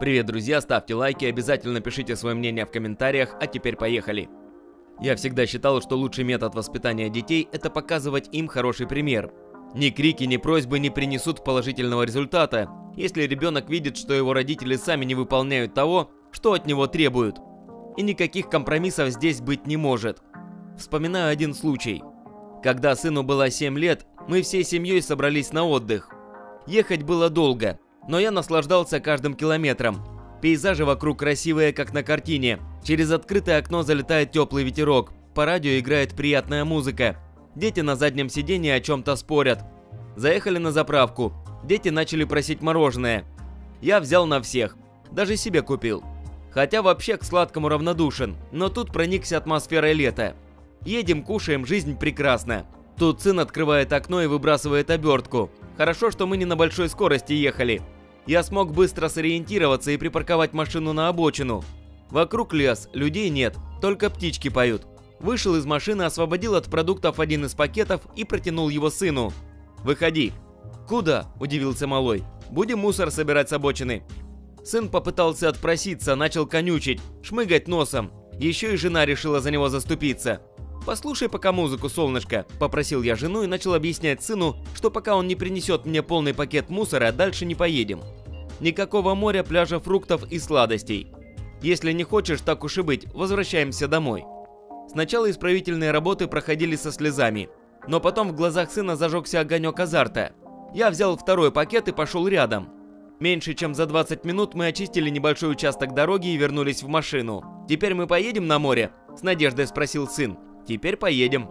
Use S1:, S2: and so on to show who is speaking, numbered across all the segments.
S1: Привет, друзья, ставьте лайки, обязательно пишите свое мнение в комментариях, а теперь поехали. Я всегда считал, что лучший метод воспитания детей – это показывать им хороший пример. Ни крики, ни просьбы не принесут положительного результата, если ребенок видит, что его родители сами не выполняют того, что от него требуют. И никаких компромиссов здесь быть не может. Вспоминаю один случай. Когда сыну было 7 лет, мы всей семьей собрались на отдых. Ехать было долго, но я наслаждался каждым километром. Пейзажи вокруг красивые, как на картине. Через открытое окно залетает теплый ветерок. По радио играет приятная музыка. Дети на заднем сиденье о чем-то спорят. Заехали на заправку. Дети начали просить мороженое. Я взял на всех. Даже себе купил. Хотя вообще к сладкому равнодушен, но тут проникся атмосферой лета. Едем, кушаем, жизнь прекрасна. Тут сын открывает окно и выбрасывает обертку. Хорошо, что мы не на большой скорости ехали. Я смог быстро сориентироваться и припарковать машину на обочину. Вокруг лес, людей нет, только птички поют. Вышел из машины, освободил от продуктов один из пакетов и протянул его сыну. «Выходи». «Куда?» – удивился малой. «Будем мусор собирать с обочины». Сын попытался отпроситься, начал конючить, шмыгать носом. Еще и жена решила за него заступиться. «Послушай пока музыку, солнышко», – попросил я жену и начал объяснять сыну, что пока он не принесет мне полный пакет мусора, дальше не поедем. Никакого моря, пляжа фруктов и сладостей. Если не хочешь, так уж и быть, возвращаемся домой. Сначала исправительные работы проходили со слезами, но потом в глазах сына зажегся огонек азарта. Я взял второй пакет и пошел рядом. Меньше чем за 20 минут мы очистили небольшой участок дороги и вернулись в машину. «Теперь мы поедем на море?» – с надеждой спросил сын. Теперь поедем.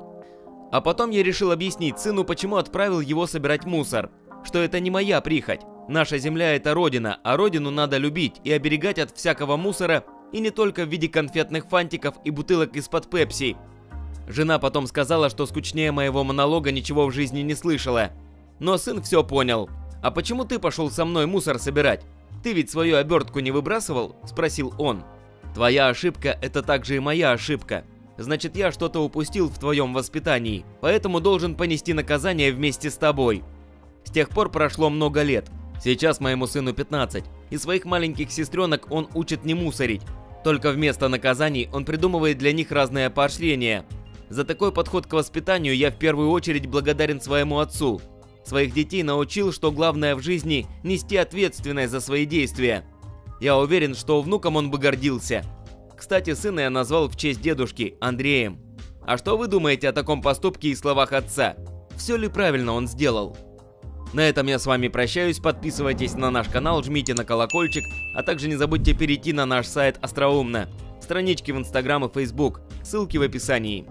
S1: А потом я решил объяснить сыну, почему отправил его собирать мусор. Что это не моя прихоть. Наша земля это родина, а родину надо любить и оберегать от всякого мусора, и не только в виде конфетных фантиков и бутылок из-под пепси. Жена потом сказала, что скучнее моего монолога ничего в жизни не слышала. Но сын все понял. «А почему ты пошел со мной мусор собирать? Ты ведь свою обертку не выбрасывал?» – спросил он. «Твоя ошибка – это также и моя ошибка значит я что-то упустил в твоем воспитании, поэтому должен понести наказание вместе с тобой. С тех пор прошло много лет. Сейчас моему сыну 15, и своих маленьких сестренок он учит не мусорить. Только вместо наказаний он придумывает для них разные поощрения. За такой подход к воспитанию я в первую очередь благодарен своему отцу. Своих детей научил, что главное в жизни – нести ответственность за свои действия. Я уверен, что внукам он бы гордился. Кстати, сына я назвал в честь дедушки, Андреем. А что вы думаете о таком поступке и словах отца? Все ли правильно он сделал? На этом я с вами прощаюсь, подписывайтесь на наш канал, жмите на колокольчик, а также не забудьте перейти на наш сайт Остроумно, странички в Инстаграм и Фейсбук, ссылки в описании.